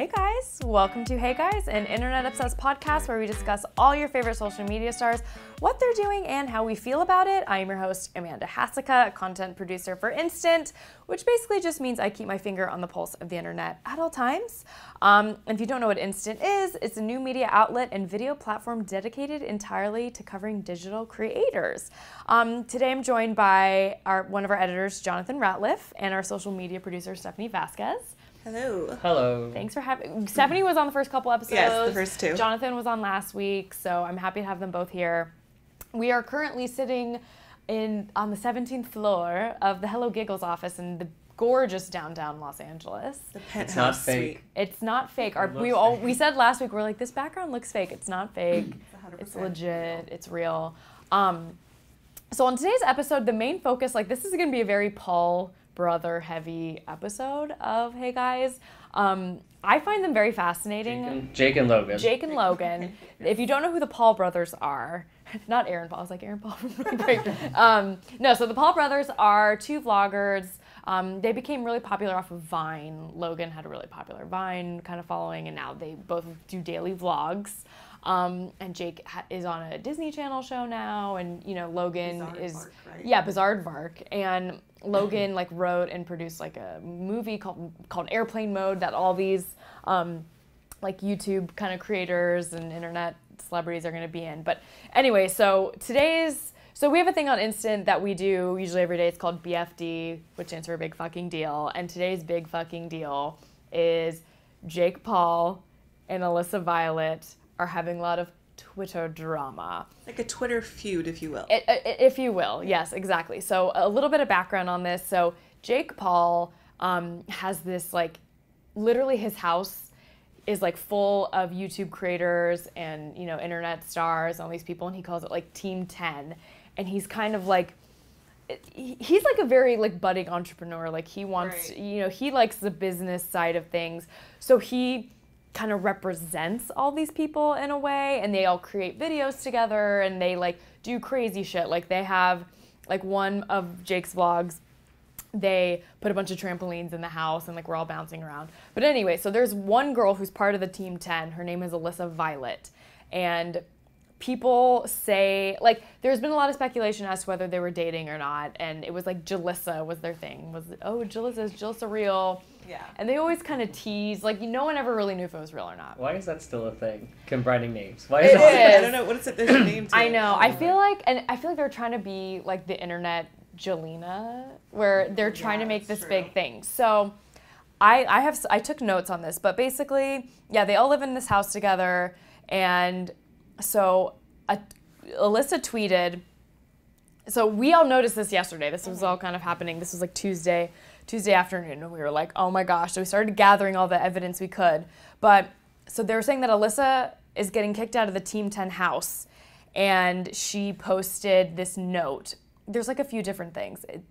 Hey guys, welcome to Hey Guys, an internet obsessed podcast where we discuss all your favorite social media stars, what they're doing, and how we feel about it. I am your host, Amanda Hasika, a content producer for Instant, which basically just means I keep my finger on the pulse of the internet at all times. Um, if you don't know what Instant is, it's a new media outlet and video platform dedicated entirely to covering digital creators. Um, today I'm joined by our one of our editors, Jonathan Ratliff, and our social media producer, Stephanie Vasquez. Hello. Hello. Thanks for having. Stephanie was on the first couple episodes. Yes, the first two. Jonathan was on last week, so I'm happy to have them both here. We are currently sitting in on the 17th floor of the Hello Giggles office in the gorgeous downtown Los Angeles. The penthouse It's not fake. suite. It's not fake. Our, we all fake. we said last week we're like this background looks fake. It's not fake. It's 100% legit. It's real. Um, so on today's episode, the main focus, like this is going to be a very Paul brother heavy episode of Hey Guys. Um, I find them very Jake fascinating. and, Jake and Logan. Jake and Logan. If you don't know who the Paul brothers are, not Aaron Paul. I was like Aaron Paul from Really Break. Um, no, so the Paul brothers are two vloggers. Um, they became really popular off of Vine. Logan had a really popular Vine kind of following, and now they both do daily vlogs. Um, and Jake ha- is on a Disney Channel show now, and you know Logan Bizarre is Vark, right? yeah Bizaardvark, and Logan like wrote and produced like a movie called called Airplane Mode that all these um, like YouTube kind of creators and internet celebrities are going to be in. But anyway, so today's so we have a thing on Instant that we do usually every day. It's called BFD, which stands for Big Fucking Deal. And today's big fucking deal is Jake Paul and Alissa Violet are having a lot of Twitter drama. Like a Twitter feud, if you will. I- I- if you will. Yes, exactly. So a little bit of background on this. So Jake Paul um, has this like, literally his house is like full of YouTube creators and you know internet stars and all these people, and he calls it like Team Ten, and he's kind of like. He's like a very like budding entrepreneur. Like he wants, Right. you know, he likes the business side of things. So he kind of represents all these people in a way and they all create videos together and they like do crazy shit. Like they have like one of jake's vlogs they put a bunch of trampolines in the house and like we're all bouncing around. But anyway so there's one girl who's part of the team 10 her name is alissa violet. And people say like there's been a lot of speculation as to whether they were dating or not and it was like jalissa was their thing. Was oh jalissa is jalissa real Yeah. and they always kind of tease, like no one ever really knew if it was real or not. Why is that still a thing? Combining names. Why It is that? is. I don't know. What is it? There's a name to I it. know. I feel like, and I feel like they're trying to be like the internet Jelena, where they're trying to make this that's big thing. So, I I have s- I took notes on this, but basically, yeah, they all live in this house together, and so a, Alissa tweeted. So we all noticed this yesterday. This was mm-hmm. all kind of happening. This was like Tuesday, Tuesday afternoon, and we were like, "Oh my gosh!" So we started gathering all the evidence we could. But so they were saying that Alissa is getting kicked out of the Team 10 house, and she posted this note. There's like a few different things. It,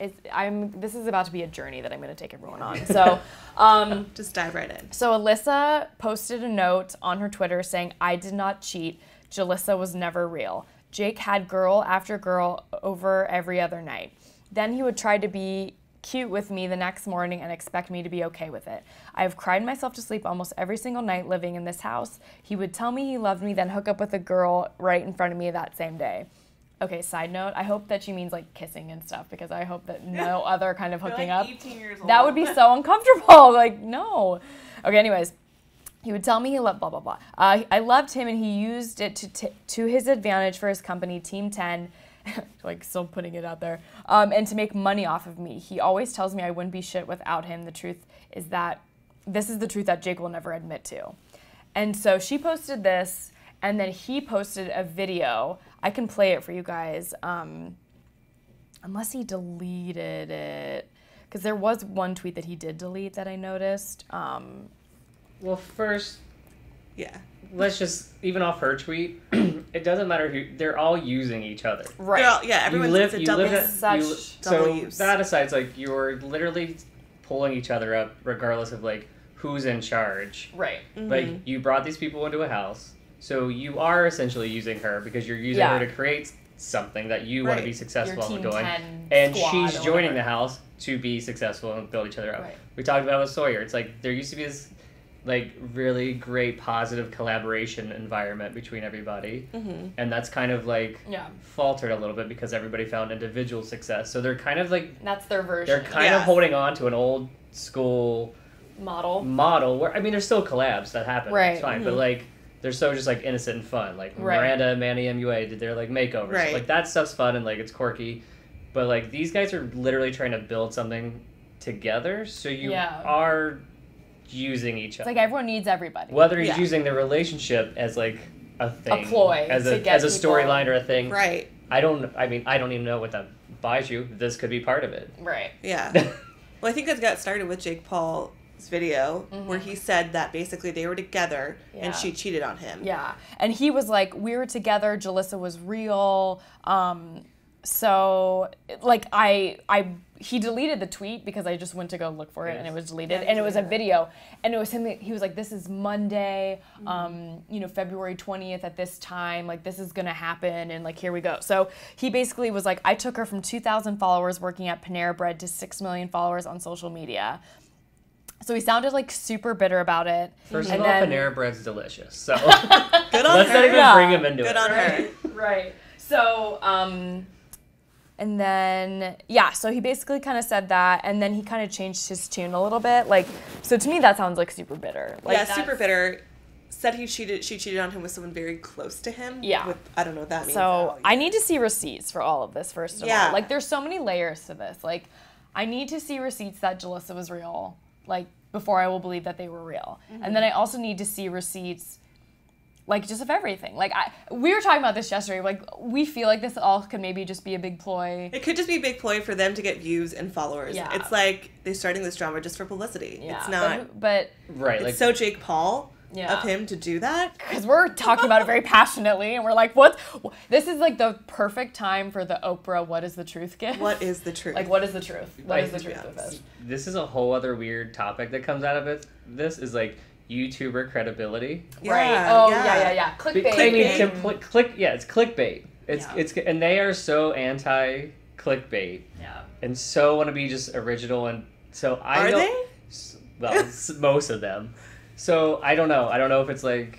it, I'm. This is about to be a journey that I'm going to take everyone on. So. Um, Just dive right in. so Alissa posted a note on her Twitter saying, I did not cheat. Jalissa was never real. Jake had girl after girl over every other night. Then he would try to be cute with me the next morning and expect me to be okay with it. I have cried myself to sleep almost every single night living in this house. He would tell me he loved me, then hook up with a girl right in front of me that same day. Okay, side note, I hope that she means like kissing and stuff because I hope that no other kind of hooking like up. That would be so uncomfortable. Like, no. Okay, anyways. He would tell me he loved blah blah blah. Uh, I loved him, and he used it to t- to his advantage for his company, Team Ten, like still putting it out there, um, and to make money off of me. He always tells me I wouldn't be shit without him. The truth is that this is the truth that Jake will never admit to. And so she posted this, and then he posted a video. I can play it for you guys, um, unless he deleted it, because there was one tweet that he did delete that I noticed. Um, Well, first, Yeah. let's just even off her tweet. it doesn't matter who. They're all using each other. right. All- yeah. Everyone's you live. it's a You double. live. Such you, double so use. that aside, it's like you're literally pulling each other up, regardless of like who's in charge. right. Mm-hmm. Like you brought these people into a house, so you are essentially using her because you're using Yeah. her to create something that you want to be successful Your in Team going. and she's joining the house to be successful and build each other up. Right. We talked about it with Sawyer. It's like there used to be this like really great positive collaboration environment between everybody, Mm-hmm. and that's kind of like Yeah. faltered a little bit because everybody found individual success. So they're kind of like That's their version. they're kind Yeah. of holding on to an old school model. model where I mean, there's still collabs that happen. Right. It's fine, but Mhm. like they're so just like innocent and fun. Like Right. Miranda and Manny MUA did their like makeovers. Right. Like that stuff's fun and like it's quirky, but like these guys are literally trying to build something together. So you Yeah. are using each It's other. like everyone needs everybody. Whether he's Yeah. using their relationship as like a thing, ploy as to a get as a storyline or a thing. Right. I don't. I mean, I don't even know what that buys you. This could be part of it. Right. Yeah. well, I think that got started with Jake Paul's video where he said that basically they were together Mm-hmm. Yeah. and she cheated on him. Yeah. And he was like, we were together. Jalissa was real. Um, so like I I he deleted the tweet because I just went to go look for it and it was deleted Yeah, and it was a video and it was him he was like this is Monday um you know February 20th at this time like this is going to happen and like here we go. So he basically was like I took her from 2000 followers working at Panera Bread to 6 million followers on social media. So he sounded like super bitter about it. First And of all, then- Panera Bread's delicious. So Good on let's her. not even Yeah. bring him into Good it. on her. right. So, um, and then yeah, so he basically kind of said that, and then he kind of changed his tune a little bit. Like, so to me, that sounds like super bitter. Like, yeah, super bitter. Said he cheated. She cheated on him with someone very close to him. Yeah. With, I don't know what that means. So I need to see receipts for all of this first of Yeah. all. Like, there's so many layers to this. Like, I need to see receipts that Jalissa was real. Like before I will believe that they were real, mm-hmm. and then I also need to see receipts. Like just of everything. Like I, we were talking about this yesterday. Like we feel like this all could maybe just be a big ploy. It could just be a big ploy for them to get views and followers. Yeah. It's like they're starting this drama just for publicity. Yeah, it's not. who- but Right. it's Like so Jake Paul Yeah. of him to do that. because we're talking about it very passionately and we're like what this is like the perfect time for the oprah what is the truth gift What is the truth? like what is the truth What Like, is the truth yeah. of this this is a whole other weird topic that comes out of it. This is like YouTuber credibility. right oh yeah. yeah yeah yeah clickbait I mean, Clickbait. compli- click. Yeah, it's clickbait. It's Yeah. it's and they are so anti clickbait yeah and so want to be just original and so I Are don't. they? Well, most of them. So I don't know. I don't know if it's like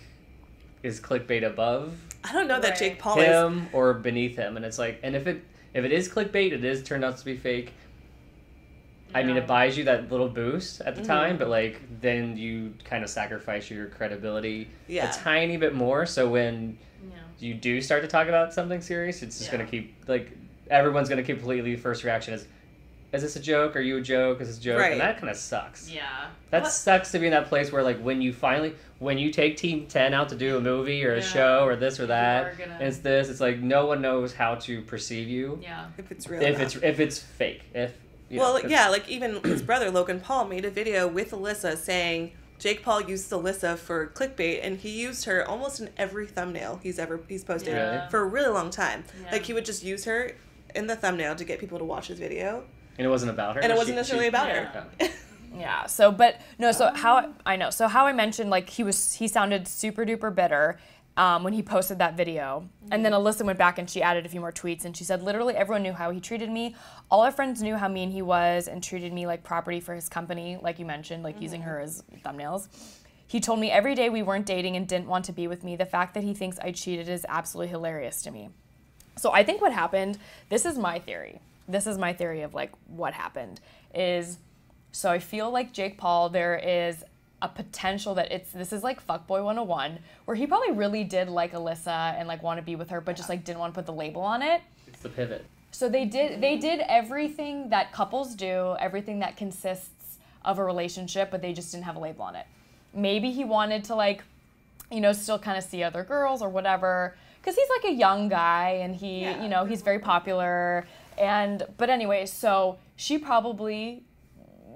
is clickbait above I don't know that Jake Paul is. him or beneath him, and it's like, and if it if it is clickbait, it is turned out to be fake. I mean, it buys you that little boost at the Mhm. time, but like then you kind of sacrifice your credibility Yeah. a tiny bit more. So when yeah you do start to talk about something serious, it's just Yeah. gonna keep like everyone's gonna completely first reaction is, is this a joke? Are you a joke? Is this a joke? Right. And that kind of sucks. yeah That What- sucks to be in that place where like when you finally when you take Team Ten out to do a movie or a Yeah. show or this or You that, gonna- it's this. It's like no one knows how to perceive you yeah If it's real. if enough. it's if it's fake. If you know, well, 'cause- yeah, like even his brother Logan Paul made a video with Alissa saying Jake Paul used Alissa for clickbait, and he used her almost in every thumbnail he's ever he's posted Yeah. for a really long time. Yeah. Like he would just use her in the thumbnail to get people to watch his video, and it wasn't about her. and it wasn't necessarily she- about Yeah. her. Yeah. So, but no. So ah. how I know. So how I mentioned like he was he sounded super duper bitter um, when he posted that video, and then Alissa went back and she added a few more tweets and she said literally everyone knew how he treated me. All our friends knew how mean he was and treated me like property for his company, like you mentioned, like using her as thumbnails. He told me every day we weren't dating and didn't want to be with me. The fact that he thinks I cheated is absolutely hilarious to me. So I think what happened, this is my theory. This is my theory of like what happened is so I feel like Jake Paul there is a potential that it's this is like fuckboy 101 where he probably really did like Alissa and like want to be with her but just like didn't want to put the label on it. It's the pivot. So they did they did everything that couples do, everything that consists of a relationship, but they just didn't have a label on it. Maybe he wanted to like, you know, still kind of see other girls or whatever, because he's like a young guy and he, Yeah. you know, he's very popular. And but anyway, so she probably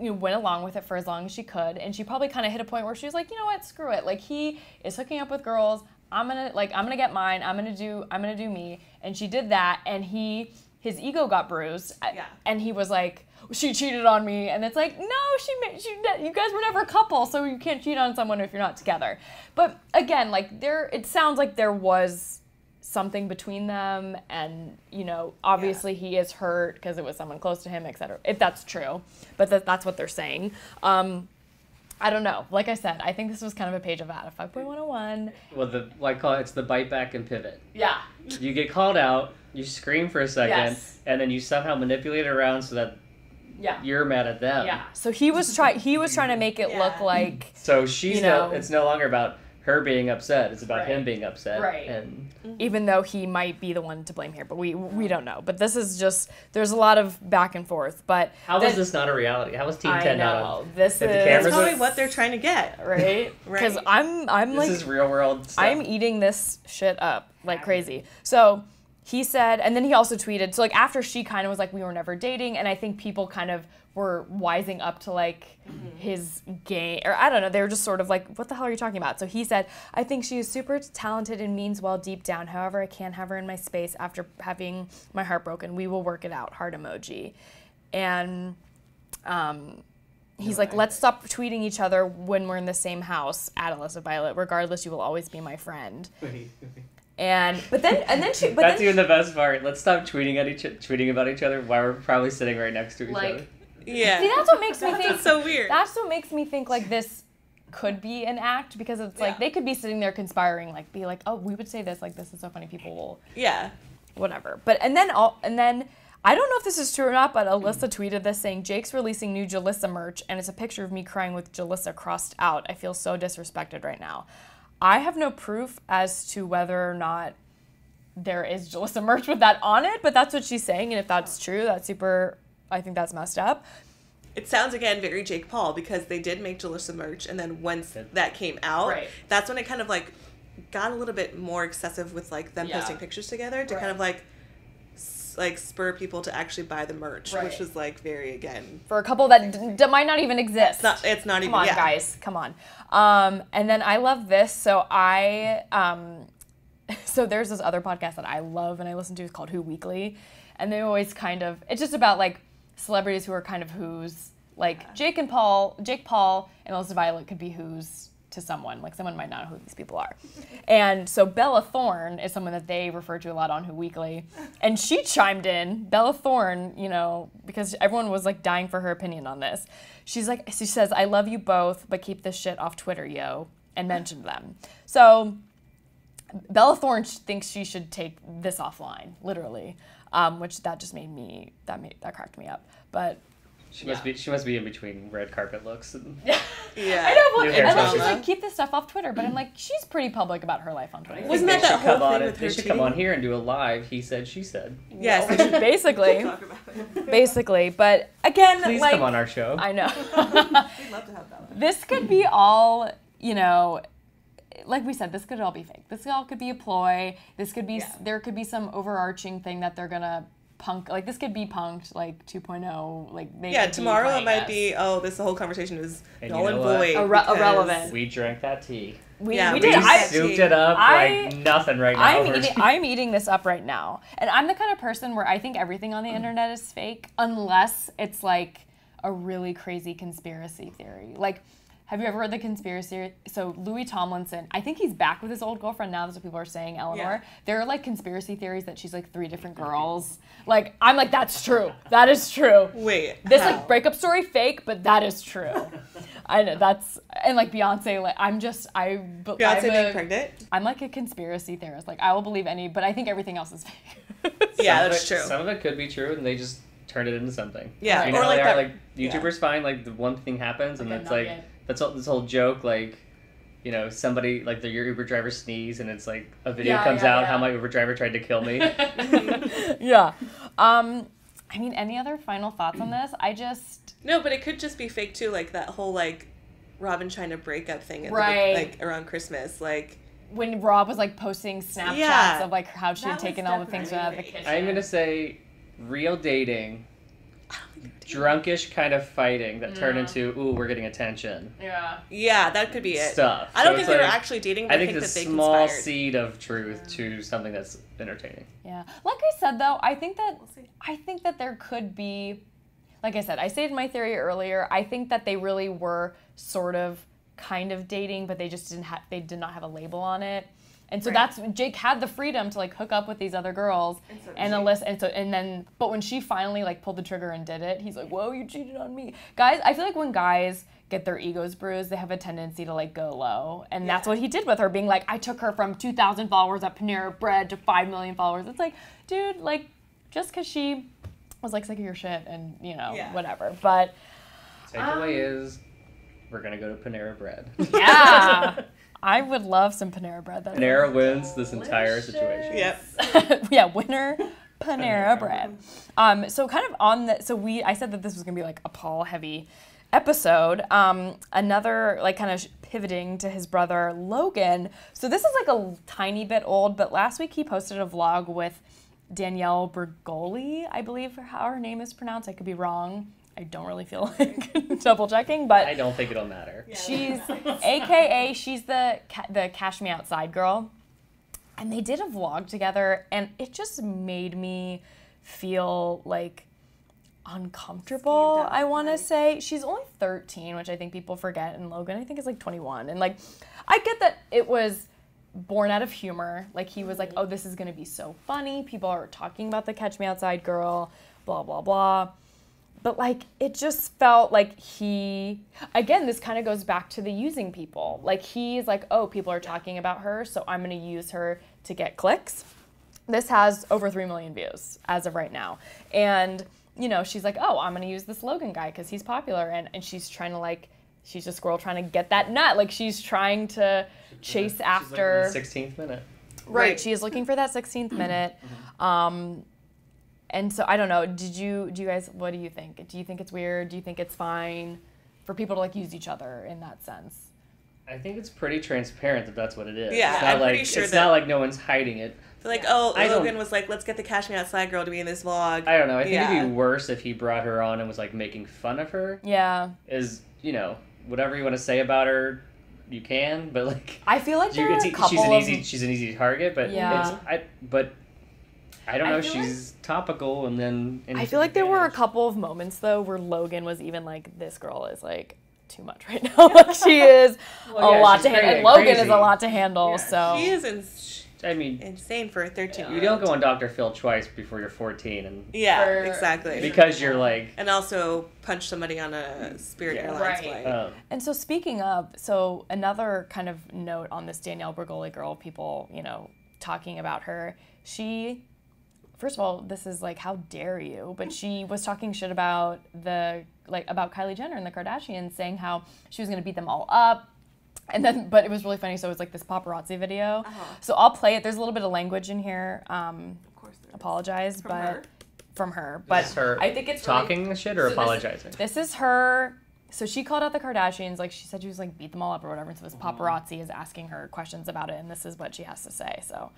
you know, went along with it for as long as she could, and she probably kind of hit a point where she was like, you know what, screw it. Like he is hooking up with girls. I'm gonna like I'm gonna get mine. I'm gonna do I'm gonna do me. And she did that, and he his ego got bruised. Yeah. And he was like, she cheated on me, and it's like, no, she made she you guys were never a couple, so you can't cheat on someone if you're not together. But again, like there, it sounds like there was something between them and you know obviously he is hurt because it was someone close to him etc if that's true but that, that's what they're saying um, I don't know. Like I said, I think this was kind of a page of that. A fuckboy 101. Well, the like call it's the bite back and pivot. Yeah. You get called out, you scream for a second, Yes. and then you somehow manipulate it around so that Yeah. you're mad at them. Yeah. So he was try he was trying to make it look like So she's You no. It's no longer about her being upset. It's about Right. him being upset. Right. And mm-hmm. even though he might be the one to blame here, but we we don't know. But this is just there's a lot of back and forth. But how then- was this not a reality? How was Team I Ten not know. This the is That's probably what they're trying to get. right because Right. I'm I'm This like this is real world stuff. I'm eating this shit up like crazy. So he said, and then he also tweeted. So like after she kind of was like, we were never dating, and I think people kind of were wising up to like his game, or I don't know. They were just sort of like, what the hell are you talking about? So he said, I think she is super talented and means well deep down. However, I can't have her in my space after having my heart broken. We will work it out. Heart emoji, and um, he's like, let's stop tweeting each other when we're in the same house at Alissa Violet. Regardless, you will always be my friend. And but then and then she but That's then even the best part. Let's stop tweeting at each tweeting about each other while we're probably sitting right next to each Like- other. Yeah. see that's what makes me think so weird. that's what makes me think like this could be an act because it's like they could be sitting there conspiring like be like oh we would say this like this is so funny people will yeah. whatever. But and then all and then I don't know if this is true or not, but Alissa tweeted this saying Jake's releasing new Jalissa merch and it's a picture of me crying with Jalissa crossed out. I feel so disrespected right now. I have no proof as to whether or not there is Jalissa merch with that on it, but that's what she's saying, and if that's true, that's super I think that's messed up. It sounds again very Jake Paul because they did make Jalissa merch, and then once that came out, Right. that's when it kind of like got a little bit more excessive with like them Yeah. posting pictures together to Right. kind of like s- like spur people to actually buy the merch, Right. which was like very again. For a couple that d- d- might not even exist. It's not. It's not Come even. on, yeah. guys. Come on. Um, and then I love this. So I, um, so there's this other podcast that I love and I listen to. It's called Who Weekly, and they always kind of. It's just about like celebrities who are kind of who's. Like Jake and Paul, Jake Paul and Alissa Violet could be who's to someone. Like someone might not know who these people are. And so Bella Thorne is someone that they refer to a lot on Who Weekly. And she chimed in, Bella Thorne, you know, because everyone was like dying for her opinion on this. She's like, she says, I love you both, but keep this shit off Twitter, yo, and mentioned them. So Bella Thorne sh- thinks she should take this offline, literally, um, which that just made me, that made, that cracked me up. But She must be she must be in between red carpet looks. And, Yeah. I know, well, New and then she's like, keep this stuff off Twitter. But I'm like, she's pretty public about her life on Twitter. Wasn't that that should come whole on thing it- with They her should come on here and do a live. He said, she said. Yes. they basically, talk about it. basically. But again, Please like, come on our show. I know. We'd love to have that. this could be all, you know, like we said, this could all be fake. This all could be a ploy. This could be, Yeah. there could be some overarching thing that they're gonna punk. Like this could be punked, like 2.0. Like they Yeah. Tomorrow it might us. be. Oh, this whole conversation is And null you and know what? void. Irre- irrelevant. We drank that tea. We, Yeah, we we did. Just- I, souped it up I- like nothing right now. I'm eating, I'm eating this up right now. And I'm the kind of person where I think everything on the mm. internet is fake unless it's like a really crazy conspiracy theory. Like, have you ever heard the conspiracy? So Louis Tomlinson, I think he's back with his old girlfriend now. That's what people are saying, Eleanor. Yeah. There are like conspiracy theories that she's like three different girls. Like, I'm like, that's true. That is true. Wait. This how? like breakup story fake, but that is true. I know that's and like Beyonce. Like I'm just I. b- Beyonce I'm being a- pregnant. I'm like a conspiracy theorist. Like I will believe any, but I think everything else is fake. Yeah, Some that's it- true. Some of it could be true, and they just turned it into something. Yeah, you know or like they that. are. Like yeah. YouTubers find like the one thing happens, and Like it's like nugget. That's all, this whole joke. Like, you know, somebody like the, your Uber driver sneeze, and it's like a video Yeah, comes yeah, out yeah. how my Uber driver tried to kill me. yeah. Um, I mean, any other final thoughts on this? I just No, but it could just be fake too, like that whole like Rob and Chyna to break up thing, at the- Right. like around Christmas, like when Rob was like posting Snapchats Yeah. of like how she had That was taken all the things out of the kitchen. I'm gonna say real dating, drunkish kind of fighting that turned Yeah. into ooh we're getting attention Yeah. yeah, that could be it. stuff. I don't So think it's they were actually dating, but I I think think, the that they small conspired. seed of truth to something that's entertaining. Yeah. Like I said though, I think that We'll. I think that there could be like I said, I stated my theory earlier. I think that they really were sort of kind of dating, but they just didn't have they did not have a label on it. And so Right. that's Jake had the freedom to like hook up with these other girls And so did and. Alissa and so and then but when she finally like pulled the trigger and did it, he's like, Whoa, you cheated on me. Guys, I feel like when guys get their egos bruised, they have a tendency to like go low. And that's what he did with her, being like, I took her from two thousand followers at Panera Bread to five million followers. It's like, dude, like just because she was like sick of your shit and you know, Yeah. whatever. But Takeaway um, is, we're gonna go to Panera Bread. yeah. I would love some Panera bread. That Panera wins this entire situation. Yep. yeah, winner Panera Panera. bread. Um, so kind of on the so we I said that this was gonna be like a Paul heavy episode. Um, another like kind of pivoting to his brother Logan. So this is like a tiny bit old, but last week he posted a vlog with Danielle Bregoli, I believe how her name is pronounced. I could be wrong. I don't really feel like double checking, but I don't think it'll matter. She's AKA she's the ca- the Cash Me Outside girl. And they did a vlog together and it just made me feel like uncomfortable, I want to say. She's only 13, which I think people forget and Logan I think is like 21. And like I get that it was born out of humor. Like he was like, mm-hmm. "Oh, this is going to be so funny. People are talking about the Catch Me Outside girl, blah blah blah." But like it just felt like he again this kind of goes back to the using people like he's like oh people are talking about her so i'm going to use her to get clicks this has over 3 million views as of right now and you know she's like oh i'm going to use this logan guy because he's popular and, and she's trying to like she's a squirrel trying to get that nut like she's trying to chase after Sixteenth minute. Right. Right. She is looking for that 16th minute. Um, and so I don't know. Did you? Do you guys? What do you think? Do you think it's weird? Do you think it's fine for people to like use each other in that sense? I think it's pretty transparent that that's what it is. Yeah, it's not I'm like pretty sure it's that- not like no one's hiding it. They're like, oh, I don't- Logan was like, let's get the Cash Me Outside girl to be in this vlog. I don't know. I think Yeah. it'd be worse if he brought her on and was like making fun of her. Yeah. Is you know whatever you want to say about her, you can. But like, I feel like you, there are it's, a couple she's an of easy she's an easy target. But Yeah. it's I but I don't I know. feel like- she's topical and then. and I feel like there were a couple of moments though where Logan was even like, "This girl is like too much right now. like she is Well, a yeah, lot to handle. crazy- And Logan is a lot to handle. Yeah, so He is ins- I mean, insane for a 13 you don't go on Dr. Phil twice before you're 14, and Yeah, For- exactly. because you're like, and also punch somebody on a Spirit Yeah. Airlines Right. flight. um, And so speaking of, so another kind of note on this Danielle Bregoli girl, people, you know, talking about her. She, first of all, this is like, how dare you? But she was talking shit about the like about Kylie Jenner and the Kardashians, saying how she was gonna beat them all up. And then, but it was really funny. So it was like this paparazzi video. Uh-huh. So I'll play it. There's a little bit of language in here. Um, Of course. there is. apologize, From but her? from her. But is her I think it's really- talking shit or so this- apologizing. this is her. So she called out the Kardashians, like she said she was like beat them all up or whatever. And so this Mm-hmm. paparazzi is asking her questions about it, and this is what she has to say. So Worried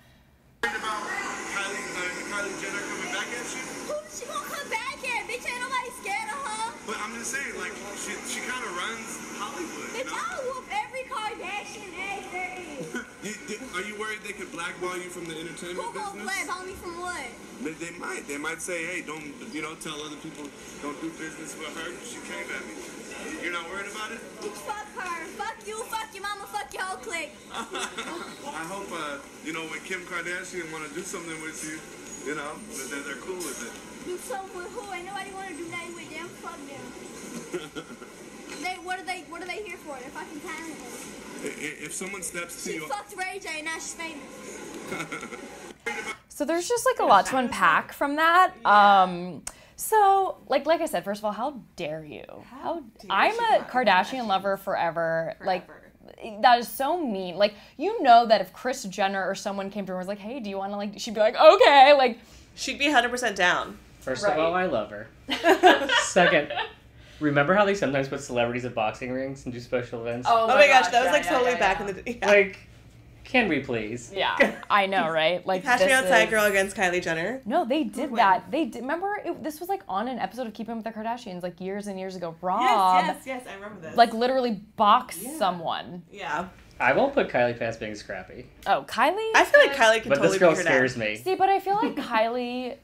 about Kylie, uh, Kylie Jenner coming back at you? Who she gonna come back at? Bitch, ain't nobody scared of her. But I'm just saying, like, she, she kind of runs Hollywood. Bitch, know? I'll whoop every Kardashian ass there is. You, are you worried they could blackball you from the entertainment Who business? blackball me from what? They, they might. They might say, hey, don't, you know, tell other people don't do business with her. She came at me. You're not worried about it? Bitch, fuck her. Fuck you, fuck your mama, fuck your whole clique. I hope, uh, you know, when Kim Kardashian want to do something with you, you know, that that they're cool with it. Do something with who? Ain't nobody wanna do nothing with them. Fuck them. they, what are they, what are they here for? They're fucking talented. I- i- If someone steps to She you, fucked Ray J and now she's famous. so there's just like a lot to unpack from that. Um, so like like I said, first of all, how dare you? How, dare I'm she a talk Kardashian lover forever. Like that is so mean. Like you know that if Kris Jenner or someone came to her and was like, "Hey, do you want to like?" She'd be like, "Okay." Like She'd be 100% down. First Right. of all, I love her. Second, remember how they sometimes put celebrities at boxing rings and do special events? Oh, oh my gosh, that was like totally back in the day. Yeah. Like, can we please? Yeah, I know, right? Like Cash Me this Outside is- Girl against Kylie Jenner. No, they did Who that. They did. Remember, it, this was like on an episode of Keeping Up with the Kardashians, like years and years ago. Rob, yes, yes, yes, I remember this. like literally box Yeah. someone. yeah. I won't put Kylie past being scrappy, Oh, Kylie. I feel like Kylie can but totally this girl be her scares dad. me. See, but I feel like Kylie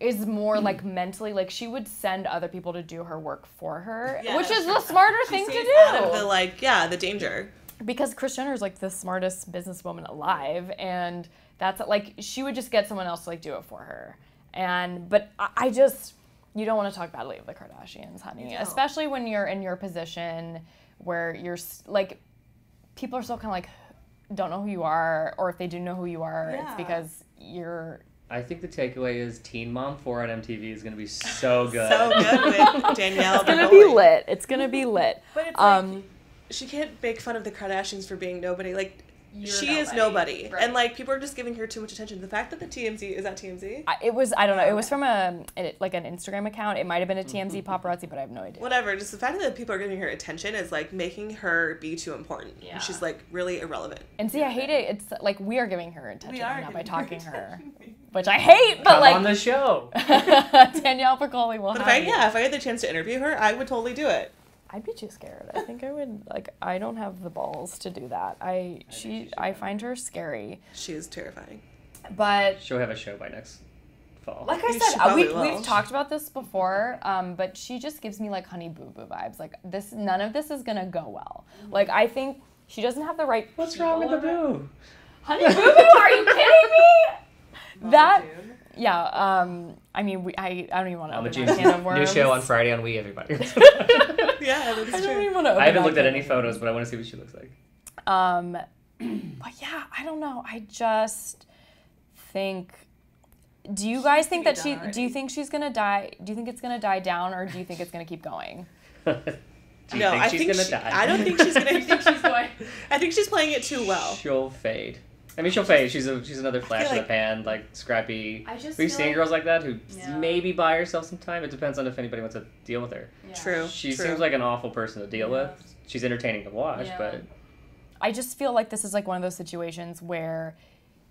is more like mentally like she would send other people to do her work for her, Yeah, which is the smarter She thing to do. out of the like, yeah, the danger. Because Kris Jenner is like the smartest businesswoman alive, and that's like she would just get someone else to like do it for her. And but I, I just you don't want to talk badly of the Kardashians, honey, especially when you're in your position where you're like people are still kind of like don't know who you are, or if they do know who you are, it's because you're I think the takeaway is Teen Mom 4 on MTV is going to be so good. So good with Danielle. it's gonna be lit. It's gonna be lit. But it's Um, like she can't make fun of the Kardashians for being nobody. Like You're she is nobody. nobody, Right. and like people are just giving her too much attention. The fact that the TMZ is that TMZ, I- It was I don't know. It was from a it- like an Instagram account. It might have been a TMZ Mm-hmm. paparazzi, but I have no idea. whatever. Just the fact that people are giving her attention is like making her be too important. Yeah. She's like really irrelevant. And see, I hate it. It's like we are giving her attention are now by giving her talking her, which I hate. But Come like on the show. Danielle Piccoli will But if have I you. yeah, if I had the chance to interview her, I would totally do it. I'd be too scared. I think I would like. I don't have the balls to do that. I she I find her scary. She is terrifying. But She'll have a show by next fall. like I She said, uh, we, probably will. we've talked about this before. Um, but she just gives me like honey boo boo vibes. Like this, none of this is gonna go well. Like I think she doesn't have the right. What's wrong with the boo? Honey boo boo? Are you kidding me? That yeah. Um, I mean, we, I I don't even want to open June's that can of new show on Friday on We, everybody. Yeah, that's I don't even want to. I haven't looked at any photos, but I want to see what she looks like. Um, but yeah, I don't know. I just think. Do you guys think that she? done Do you think she's gonna die? Do you think it's gonna die down, or do you think it's gonna keep going? Do you no, think I she's think gonna she, die? I don't think she's gonna. she's going? I think she's playing it too well. She'll fade. I mean, she'll fade. She's a she's another flash in the like- pan, like scrappy. I just We've seen like- girls like that who Yeah. maybe buy herself some time. It depends on if anybody wants to deal with her. True. She true. seems like an awful person to deal Yeah. with. She's entertaining to watch, Yeah. but I just feel like this is like one of those situations where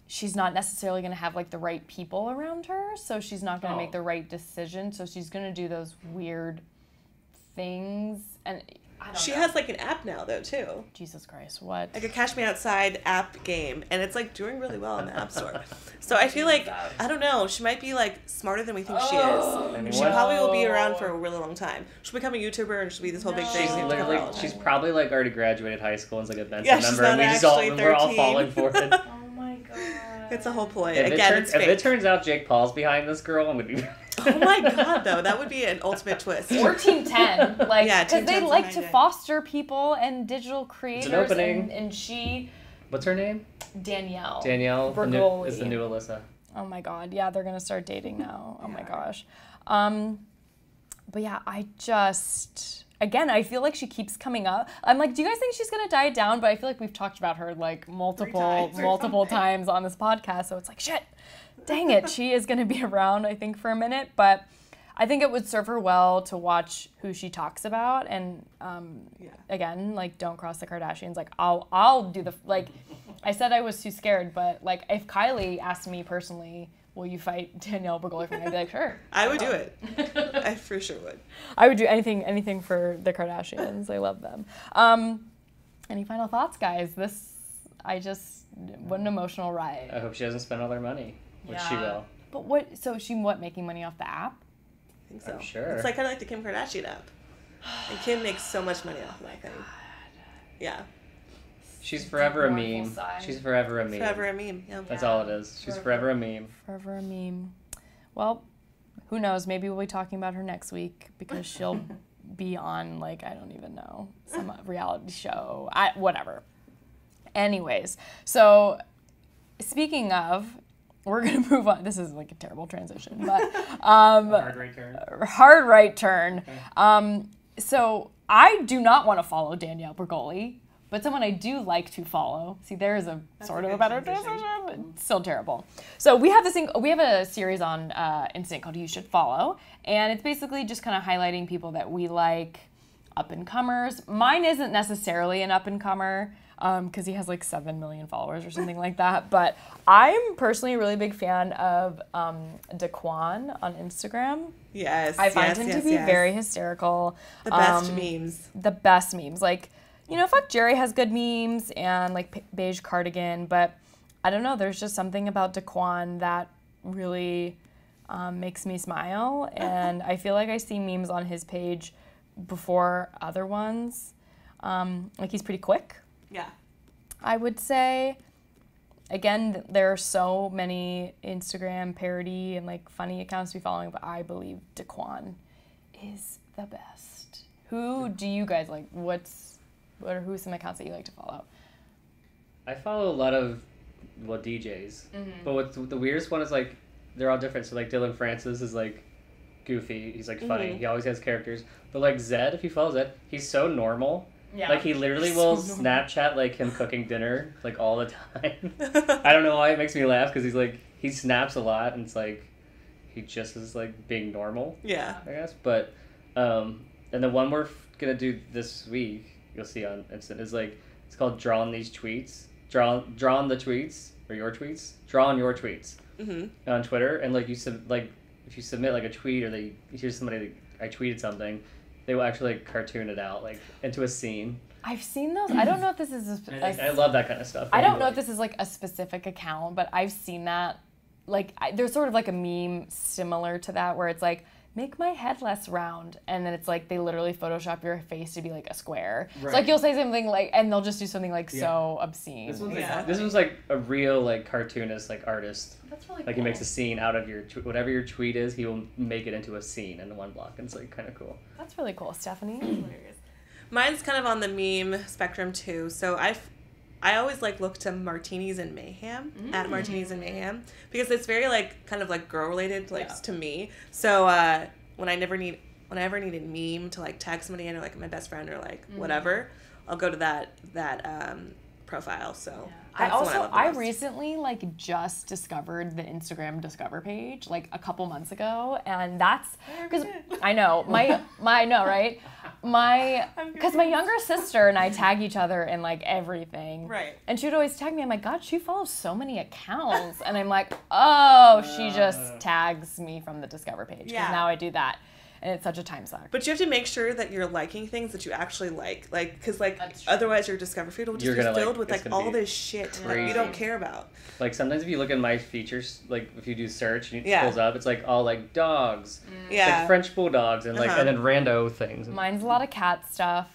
she's not necessarily going to have like the right people around her, so she's not going to Oh. make the right decision. So she's going to do those weird things, and I don't She know. has like an app now though too. Jesus Christ, what? like a Cash Me Outside app game, and it's like doing really well in the App Store. So I feel like I don't know. She might be like smarter than we think she Oh, is. I mean, She probably will be around for a really long time. She'll become a YouTuber and she'll be this whole big thing. she's literally she's probably like already graduated high school and is like a Benson Yeah, member, and we just all we're all falling for it. My god. It's a whole ploy. If, it Again, turns, it's if it turns out Jake Paul's behind this girl, I'm gonna be. oh my god, though, that would be an ultimate twist. or Team 10. Like, Yeah, because Team they like to it. foster people and digital creators. opening. And, and she, What's her name? Danielle. Danielle. The new, is the new Alissa. Oh my god. Yeah, they're going to start dating now. Oh my gosh. Um, but yeah, I just. Again, I feel like she keeps coming up. I'm like, do you guys think she's gonna die down? But I feel like we've talked about her like multiple, times multiple something. times on this podcast. So it's like, shit, dang it, she is gonna be around, I think, for a minute. But I think it would serve her well to watch who she talks about, and um, Yeah. again, like, don't cross the Kardashians. Like, I'll, I'll do the like. I said I was too scared, but like, if Kylie asked me personally, will you fight Danielle Bregoli for me? I'd be like, sure. I would do it. I for sure would. I would do anything, anything for the Kardashians. I love them. Um, any final thoughts, guys? This, I just, what an emotional ride. I hope she doesn't spend all her money, which she will. But what? So she what? Making money off the app? I think so. I'm sure. It's like kind of like the Kim Kardashian app. And Kim makes so much money off of that thing. Yeah, She's forever a meme. sigh. She's forever a meme. forever a meme. Yeah. That's all it is. She's forever a meme. Forever a meme. Well, who knows? Maybe we'll be talking about her next week because she'll be on like I don't even know some reality show. I whatever. Anyways, so speaking of, we're gonna move on. This is like a terrible transition, but um, Hard right turn. hard right turn. Um, so I do not want to follow Danielle Bregoli, but someone I do like to follow. See, there is a sort a of a better transition. transition. It's still terrible. So we have this thing. We have a series on uh, Instant called "You Should Follow," and it's basically just kind of highlighting people that we like, up and comers. Mine isn't necessarily an up and comer. Because he has like 7 million followers or something like that. But I'm personally a really big fan of um, Daquan on Instagram. Yes. I find yes, him yes, to be yes. very hysterical. the best Um, memes. The best memes. Like, you know, fuck Jerry has good memes and like beige cardigan, but I don't know. There's just something about Daquan that really um, makes me smile, and I feel like I see memes on his page before other ones. Um, like he's pretty quick. Yeah. I would say, again, th- there are so many Instagram parody and like funny accounts to be following, but I believe Daquan is the best. Who do you guys like? What's what are who's some accounts that you like to follow? I follow a lot of well DJs, but what's the weirdest one is like they're all different. So like Dillon Francis is like goofy. He's like funny. Mhm. He always has characters. But like Zedd, if you follow Zedd, he's so normal. Yeah. Like he literally So will normal. Snapchat like him cooking dinner like all the time. I don't know why it makes me laugh because he's like he snaps a lot and it's like he just is like being normal. yeah. I guess. But um, and the one we're f- gonna do this week, you'll see on Instant, is like it's called "Drawing These Tweets." Draw, drawn the tweets or your tweets. Drawing your tweets hmm on Twitter, and like you sub, like if you submit like a tweet or they hear somebody like, I tweeted something, they will actually like cartoon it out like into a scene. I've seen those. I don't know if this is a, sp- And I, a I love that kind of stuff. I don't know Like, if this is like a specific account, but I've seen that. Like, I, there's sort of like a meme similar to that where it's like, make my head less round. And then it's like they literally Photoshop your face to be like a square. It's like you'll say something like, and they'll just do something like so obscene. This one's Yeah. like this was like a real like cartoonist like artist. That's really Like he makes a scene out of your tw- whatever your tweet is, he will make it into a scene in one block, and it's like kind of cool. That's really cool, Stephanie. Mine's kind of on the meme spectrum too. So I, I always like look to Martinis and Mayhem at Martinis and Mayhem because it's very like kind of like girl related like Yeah. to me. So uh, when I never need when I ever need a meme to like tag somebody in or like my best friend or like whatever, I'll go to that that um, profile. So I that's one also love I recently like just discovered the Instagram Discover page like a couple months ago, and that's because I know my my I know right my because my younger sister and I tag each other in like everything, Right. And she would always tag me. I'm like, God, she follows so many accounts, and I'm like, oh, she just uh. tags me from the Discover page because Yeah. now I do that, and it's such a time suck. But you have to make sure that you're liking things that you actually like, like because like otherwise your Discover feed will just You're be gonna, like- filled with like all this shit that you don't care about. Like sometimes if you look at my features, like if you do search and it Yeah. pulls up, it's like all like dogs, Yeah. like French bulldogs, and like Uh-huh. and then rando things. Mine's a lot of cat stuff,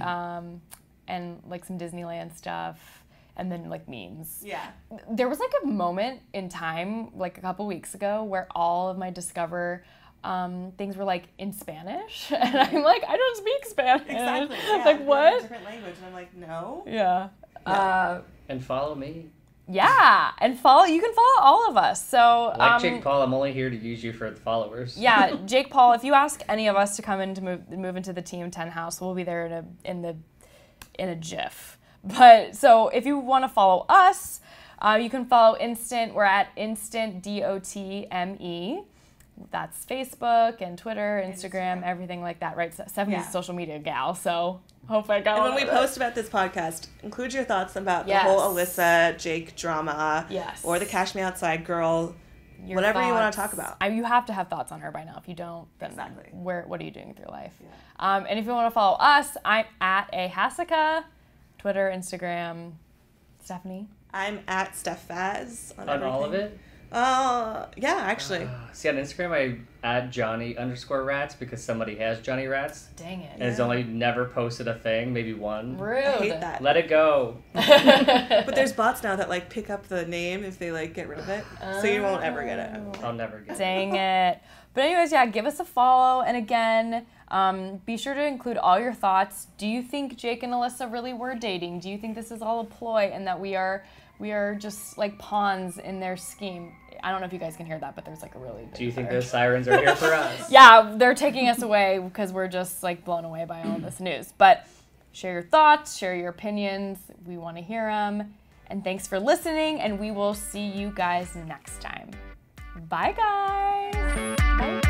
um, and like some Disneyland stuff, and then like memes. Yeah. There was like a moment in time, like a couple weeks ago, where all of my Discover um, things were like in Spanish, and I'm like, I don't speak Spanish. Exactly. Yeah. like They're a what? different language, and I'm like, no. Yeah. Uh, and follow me. yeah, and follow. You can follow all of us. So Like um, Jake Paul, I'm only here to use you for the followers. yeah, Jake Paul. If you ask any of us to come in to move move into the Team Ten house, we'll be there in a in the in a jiff. But so if you want to follow us, uh, you can follow Instant. We're at Instant D O T M E. That's Facebook and Twitter, Instagram, everything like that, right? Stephanie's Yeah. a social media gal, so hope I got And when we of it. post about this podcast, include your thoughts about Yes. the whole Alissa Jake drama, Yes. or the Cash Me Outside girl. Your whatever you wanna talk about. I, you have to have thoughts on her by now. If you don't, then Exactly. where what are you doing with your life? Um, and if you want to follow us, I'm at a Hasika, Twitter, Instagram. Stephanie. I'm at Steph Faz on, On all of it. Uh, yeah, actually. Uh, see on Instagram, I add Johnny underscore Rats because somebody has Johnny Rats Dang it! and has only never posted a thing, maybe one. Rude. I hate that. Let it go. But there's bots now that like pick up the name if they like get rid of it, so you won't ever get it. I'll never get. it. Dang it. But anyways, yeah, give us a follow. And again, um, be sure to include all your thoughts. Do you think Jake and Alissa really were dating? Do you think this is all a ploy and that we are we are just like pawns in their scheme? I don't know if you guys can hear that, but there's like a really Do you think those sirens are here for us? Yeah, they're taking us away because we're just like blown away by all this news. But share your thoughts, share your opinions. We want to hear them. And thanks for listening, and we will see you guys next time. Bye, guys.